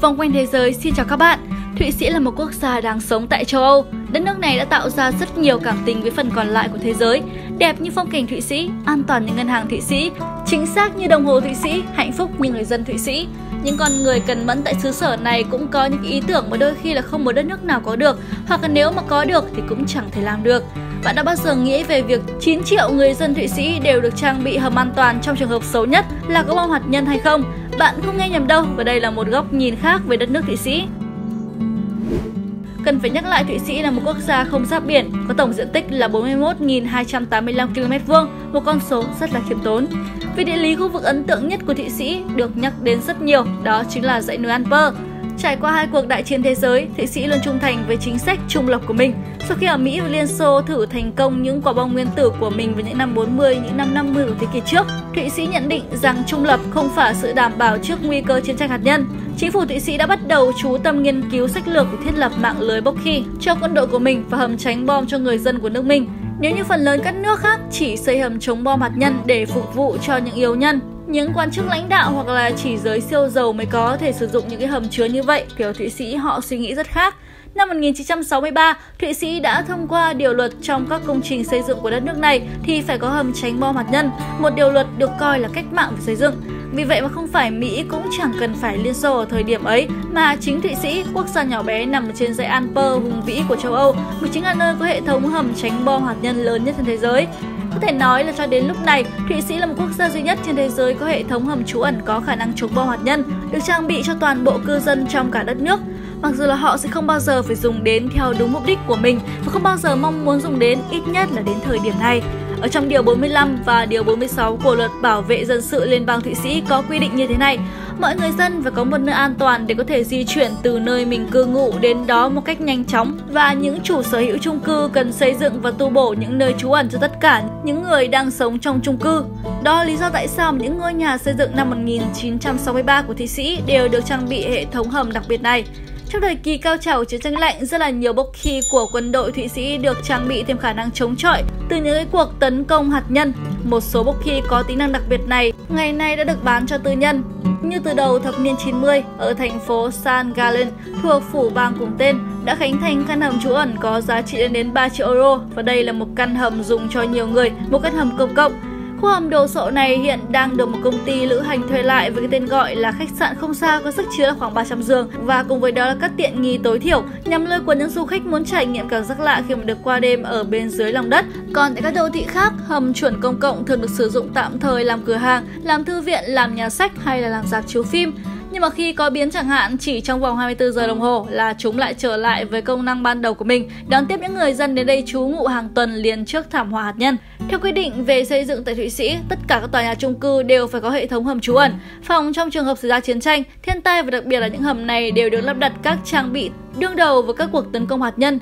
Vòng quanh thế giới xin chào các bạn. Thụy Sĩ là một quốc gia đang sống tại châu Âu. Đất nước này đã tạo ra rất nhiều cảm tình với phần còn lại của thế giới. Đẹp như phong cảnh Thụy Sĩ, an toàn như ngân hàng Thụy Sĩ, chính xác như đồng hồ Thụy Sĩ, hạnh phúc như người dân Thụy Sĩ. Những con người cần mẫn tại xứ sở này cũng có những ý tưởng mà đôi khi là không một đất nước nào có được, hoặc là nếu mà có được thì cũng chẳng thể làm được. Bạn đã bao giờ nghĩ về việc 9 triệu người dân Thụy Sĩ đều được trang bị hầm an toàn trong trường hợp xấu nhất là có bom hạt nhân hay không? Bạn không nghe nhầm đâu và đây là một góc nhìn khác về đất nước Thụy Sĩ. Cần phải nhắc lại Thụy Sĩ là một quốc gia không giáp biển, có tổng diện tích là 41.285 km vuông, một con số rất là khiêm tốn. Về địa lý khu vực ấn tượng nhất của Thụy Sĩ được nhắc đến rất nhiều, đó chính là dãy núi Alper. Trải qua hai cuộc đại chiến thế giới, Thụy Sĩ luôn trung thành với chính sách trung lập của mình. Sau khi ở Mỹ và Liên Xô thử thành công những quả bom nguyên tử của mình vào những năm 40, những năm 50 của thế kỷ trước, Thụy Sĩ nhận định rằng trung lập không phải sự đảm bảo trước nguy cơ chiến tranh hạt nhân. Chính phủ Thụy Sĩ đã bắt đầu chú tâm nghiên cứu sách lược để thiết lập mạng lưới bốc khí cho quân đội của mình và hầm tránh bom cho người dân của nước mình. Nếu như phần lớn các nước khác chỉ xây hầm chống bom hạt nhân để phục vụ cho những yếu nhân, những quan chức lãnh đạo hoặc là chỉ giới siêu giàu mới có thể sử dụng những cái hầm chứa như vậy thì ở Thụy Sĩ họ suy nghĩ rất khác. Năm 1963, Thụy Sĩ đã thông qua điều luật trong các công trình xây dựng của đất nước này thì phải có hầm tránh bom hạt nhân, một điều luật được coi là cách mạng về xây dựng. Vì vậy mà không phải Mỹ cũng chẳng cần phải Liên Xô ở thời điểm ấy, mà chính Thụy Sĩ, quốc gia nhỏ bé nằm trên dãy Alper hùng vĩ của châu Âu, mới chính là nơi có hệ thống hầm tránh bom hạt nhân lớn nhất trên thế giới. Có thể nói là cho đến lúc này, Thụy Sĩ là một quốc gia duy nhất trên thế giới có hệ thống hầm trú ẩn có khả năng chống bom hạt nhân, được trang bị cho toàn bộ cư dân trong cả đất nước. Mặc dù là họ sẽ không bao giờ phải dùng đến theo đúng mục đích của mình và không bao giờ mong muốn dùng đến ít nhất là đến thời điểm này. Ở trong điều 45 và điều 46 của luật bảo vệ dân sự Liên bang Thụy Sĩ có quy định như thế này. Mọi người dân phải có một nơi an toàn để có thể di chuyển từ nơi mình cư ngụ đến đó một cách nhanh chóng và những chủ sở hữu chung cư cần xây dựng và tu bổ những nơi trú ẩn cho tất cả những người đang sống trong chung cư. Đó là lý do tại sao những ngôi nhà xây dựng năm 1963 của Thụy Sĩ đều được trang bị hệ thống hầm đặc biệt này. Trong thời kỳ cao trào chiến tranh lạnh, rất là nhiều bốc khí của quân đội Thụy Sĩ được trang bị thêm khả năng chống chọi từ những cái cuộc tấn công hạt nhân. Một số bốc khí có tính năng đặc biệt này ngày nay đã được bán cho tư nhân. Như từ đầu thập niên 90, ở thành phố San Gallen thuộc phủ bang cùng tên, đã khánh thành căn hầm trú ẩn có giá trị lên đến 3 triệu euro và đây là một căn hầm dùng cho nhiều người, một căn hầm công cộng Khu hầm đồ sộ này hiện đang được một công ty lữ hành thuê lại với cái tên gọi là khách sạn không xa có sức chứa khoảng 300 giường và cùng với đó là các tiện nghi tối thiểu nhằm lôi cuốn những du khách muốn trải nghiệm cảm giác lạ khi mà được qua đêm ở bên dưới lòng đất. Còn tại các đô thị khác, hầm chuẩn công cộng thường được sử dụng tạm thời làm cửa hàng, làm thư viện, làm nhà sách hay là làm dạp chiếu phim. Nhưng mà khi có biến chẳng hạn, chỉ trong vòng 24 giờ đồng hồ là chúng lại trở lại với công năng ban đầu của mình, đón tiếp những người dân đến đây trú ngụ hàng tuần liền trước thảm họa hạt nhân. Theo quy định về xây dựng tại Thụy Sĩ, tất cả các tòa nhà chung cư đều phải có hệ thống hầm trú ẩn, phòng trong trường hợp xảy ra chiến tranh, thiên tai và đặc biệt là những hầm này đều được lắp đặt các trang bị đương đầu với các cuộc tấn công hạt nhân.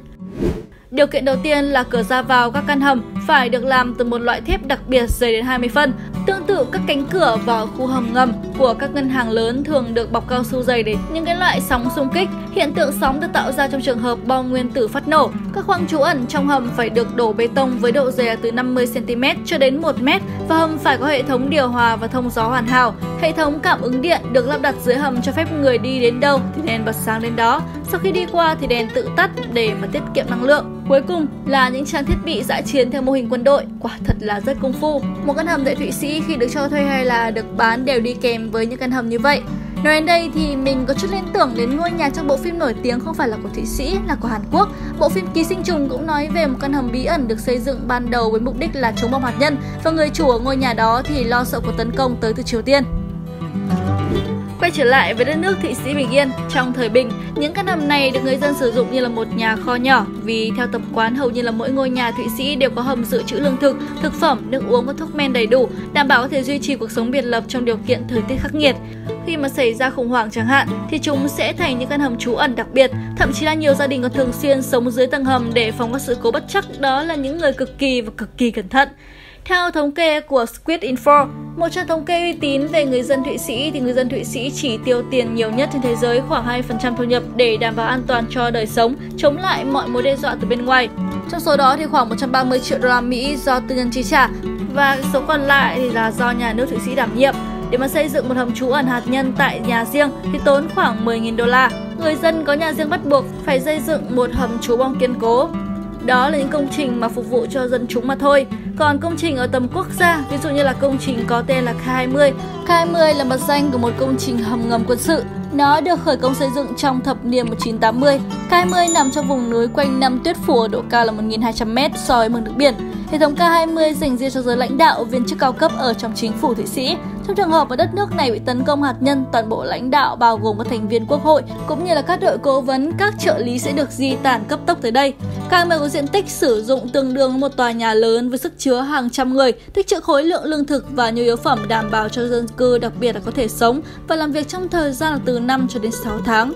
Điều kiện đầu tiên là cửa ra vào các căn hầm phải được làm từ một loại thép đặc biệt dày đến 20 phân. Tương các cánh cửa vào khu hầm ngầm của các ngân hàng lớn thường được bọc cao su dày để những cái loại sóng xung kích. Hiện tượng sóng được tạo ra trong trường hợp bom nguyên tử phát nổ. Các khoang trú ẩn trong hầm phải được đổ bê tông với độ dày từ 50 cm cho đến 1 m và hầm phải có hệ thống điều hòa và thông gió hoàn hảo. Hệ thống cảm ứng điện được lắp đặt dưới hầm cho phép người đi đến đâu thì đèn bật sáng đến đó. Sau khi đi qua thì đèn tự tắt để mà tiết kiệm năng lượng. Cuối cùng là những trang thiết bị dã chiến theo mô hình quân đội, quả thật là rất công phu. Một căn hầm tại Thụy Sĩ khi được cho thuê hay là được bán đều đi kèm với những căn hầm như vậy. Nói đến đây thì mình có chút liên tưởng đến ngôi nhà trong bộ phim nổi tiếng không phải là của Thụy Sĩ, là của Hàn Quốc. Bộ phim Ký sinh trùng cũng nói về một căn hầm bí ẩn được xây dựng ban đầu với mục đích là chống bom hạt nhân và người chủ ở ngôi nhà đó thì lo sợ cuộc tấn công tới từ Triều Tiên. Quay trở lại với đất nước Thụy Sĩ bình yên, trong thời bình, những căn hầm này được người dân sử dụng như là một nhà kho nhỏ vì theo tập quán hầu như là mỗi ngôi nhà Thụy Sĩ đều có hầm dự trữ lương thực, thực phẩm, nước uống và thuốc men đầy đủ, đảm bảo có thể duy trì cuộc sống biệt lập trong điều kiện thời tiết khắc nghiệt. Khi mà xảy ra khủng hoảng chẳng hạn thì chúng sẽ thành những căn hầm trú ẩn đặc biệt, thậm chí là nhiều gia đình còn thường xuyên sống dưới tầng hầm để phòng các sự cố bất chắc, đó là những người cực kỳ và cực kỳ cẩn thận. Theo thống kê của Squid Info, một trang thống kê uy tín về người dân Thụy Sĩ thì người dân Thụy Sĩ chỉ tiêu tiền nhiều nhất trên thế giới khoảng 2% thu nhập để đảm bảo an toàn cho đời sống, chống lại mọi mối đe dọa từ bên ngoài. Trong số đó thì khoảng 130 triệu đô la Mỹ do tư nhân chi trả và số còn lại thì là do nhà nước Thụy Sĩ đảm nhiệm. Để mà xây dựng một hầm trú ẩn hạt nhân tại nhà riêng thì tốn khoảng 10.000 đô la. Người dân có nhà riêng bắt buộc phải xây dựng một hầm trú bom kiên cố. Đó là những công trình mà phục vụ cho dân chúng mà thôi. Còn công trình ở tầm quốc gia, ví dụ như là công trình có tên là K20. K20 là mật danh của một công trình hầm ngầm quân sự. Nó được khởi công xây dựng trong thập niên 1980. K20 nằm trong vùng núi quanh năm tuyết phủ ở độ cao là 1.200m so với mực nước biển. Hệ thống K20 dành riêng cho giới lãnh đạo, viên chức cao cấp ở trong chính phủ Thụy Sĩ. Trong trường hợp mà đất nước này bị tấn công hạt nhân, toàn bộ lãnh đạo bao gồm các thành viên quốc hội cũng như là các đội cố vấn, các trợ lý sẽ được di tản cấp tốc tới đây. K20 có diện tích sử dụng tương đương một tòa nhà lớn với sức chứa hàng trăm người, tích trữ khối lượng lương thực và nhu yếu phẩm đảm bảo cho dân cư đặc biệt là có thể sống và làm việc trong thời gian là từ 5 cho đến 6 tháng.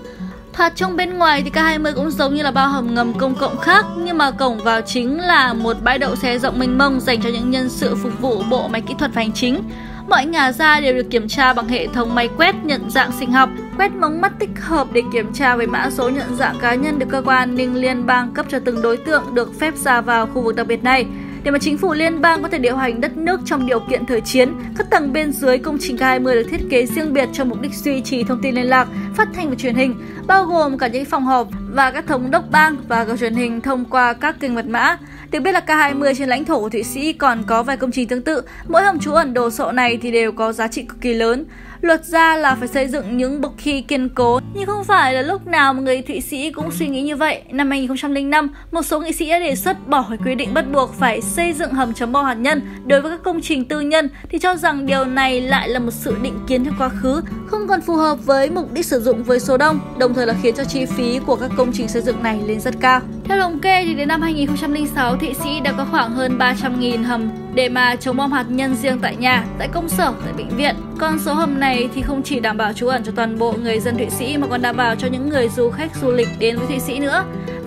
Thoạt trong bên ngoài thì K20 cũng giống như là bao hầm ngầm công cộng khác nhưng mà cổng vào chính là một bãi đậu xe rộng mênh mông dành cho những nhân sự phục vụ bộ máy kỹ thuật và hành chính. Mọi nhà ra đều được kiểm tra bằng hệ thống máy quét nhận dạng sinh học, quét mống mắt tích hợp để kiểm tra về mã số nhận dạng cá nhân được cơ quan an ninh liên bang cấp cho từng đối tượng được phép ra vào khu vực đặc biệt này. Để mà chính phủ liên bang có thể điều hành đất nước trong điều kiện thời chiến, các tầng bên dưới công trình K20 được thiết kế riêng biệt cho mục đích duy trì thông tin liên lạc, phát thanh và truyền hình, bao gồm cả những phòng họp và các thống đốc bang và các truyền hình thông qua các kênh mật mã. Được biết là K20 trên lãnh thổ của Thụy Sĩ còn có vài công trình tương tự, mỗi hầm trú ẩn đồ sộ này thì đều có giá trị cực kỳ lớn. Luật ra là phải xây dựng những bậc khi kiên cố, nhưng không phải là lúc nào mà người Thụy Sĩ cũng suy nghĩ như vậy. Năm 2005, một số nghị sĩ đã đề xuất bỏ quy định bắt buộc phải xây dựng hầm chấm bom hạt nhân đối với các công trình tư nhân thì cho rằng điều này lại là một sự định kiến trong quá khứ, không còn phù hợp với mục đích sử dụng với số đông, đồng thời là khiến cho chi phí của các công trình xây dựng này lên rất cao. Theo thống kê thì đến năm 2006, Thụy Sĩ đã có khoảng hơn 300.000 hầm để mà chống bom hạt nhân riêng tại nhà, tại công sở, tại bệnh viện. Còn số hầm này thì không chỉ đảm bảo trú ẩn cho toàn bộ người dân Thụy Sĩ mà còn đảm bảo cho những người du khách du lịch đến với Thụy Sĩ nữa.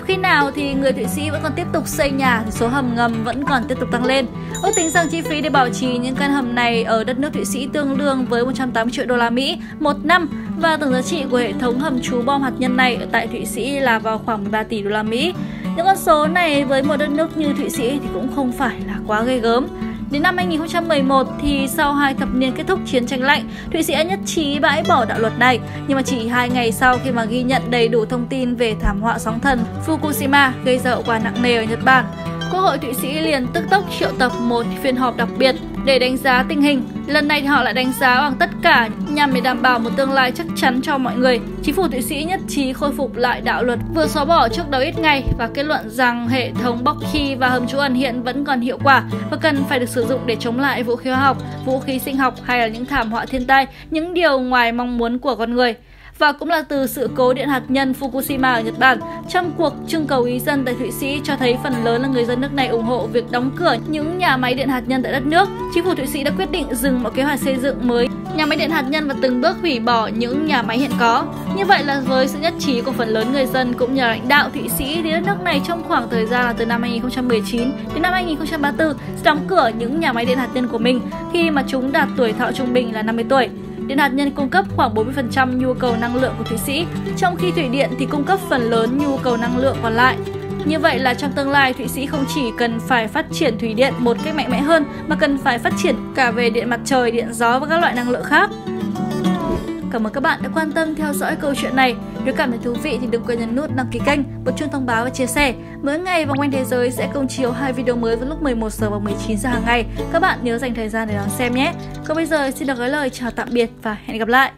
Khi nào thì người Thụy Sĩ vẫn còn tiếp tục xây nhà thì số hầm ngầm vẫn còn tiếp tục tăng lên. Ước tính rằng chi phí để bảo trì những căn hầm này ở đất nước Thụy Sĩ tương đương với 180 triệu đô la Mỹ một năm và tổng giá trị của hệ thống hầm trú bom hạt nhân này ở tại Thụy Sĩ là vào khoảng 13 tỷ đô la Mỹ. Những con số này với một đất nước như Thụy Sĩ thì cũng không phải là quá ghê gớm. Đến năm 2011 thì sau hai thập niên kết thúc chiến tranh lạnh, Thụy Sĩ đã nhất trí bãi bỏ đạo luật này. Nhưng mà chỉ hai ngày sau khi mà ghi nhận đầy đủ thông tin về thảm họa sóng thần Fukushima gây ra hậu quả nặng nề ở Nhật Bản, Quốc hội Thụy Sĩ liền tức tốc triệu tập một phiên họp đặc biệt để đánh giá tình hình. Lần này thì họ lại đánh giá bằng tất cả nhằm để đảm bảo một tương lai chắc chắn cho mọi người. Chính phủ Thụy Sĩ nhất trí khôi phục lại đạo luật vừa xóa bỏ trước đó ít ngày và kết luận rằng hệ thống bóc khi và hầm trú ẩn hiện vẫn còn hiệu quả và cần phải được sử dụng để chống lại vũ khí hóa học, vũ khí sinh học hay là những thảm họa thiên tai, những điều ngoài mong muốn của con người và cũng là từ sự cố điện hạt nhân Fukushima ở Nhật Bản. Trong cuộc trưng cầu ý dân tại Thụy Sĩ cho thấy phần lớn là người dân nước này ủng hộ việc đóng cửa những nhà máy điện hạt nhân tại đất nước. Chính phủ Thụy Sĩ đã quyết định dừng mọi kế hoạch xây dựng mới nhà máy điện hạt nhân và từng bước hủy bỏ những nhà máy hiện có. Như vậy là với sự nhất trí của phần lớn người dân cũng như lãnh đạo Thụy Sĩ thì đất nước này trong khoảng thời gian là từ năm 2019 đến năm 2034 sẽ đóng cửa những nhà máy điện hạt nhân của mình khi mà chúng đạt tuổi thọ trung bình là 50 tuổi. Điện hạt nhân cung cấp khoảng 40% nhu cầu năng lượng của Thụy Sĩ, trong khi thủy điện thì cung cấp phần lớn nhu cầu năng lượng còn lại. Như vậy là trong tương lai Thụy Sĩ không chỉ cần phải phát triển thủy điện một cách mạnh mẽ hơn mà cần phải phát triển cả về điện mặt trời, điện gió và các loại năng lượng khác. Cảm ơn các bạn đã quan tâm theo dõi câu chuyện này. Nếu cảm thấy thú vị thì đừng quên nhấn nút đăng ký kênh, bật chuông thông báo và chia sẻ. Mỗi ngày vòng quanh thế giới sẽ công chiếu hai video mới vào lúc 11 giờ và 19 giờ hàng ngày. Các bạn nhớ dành thời gian để đón xem nhé. Còn bây giờ xin được gửi lời chào tạm biệt và hẹn gặp lại.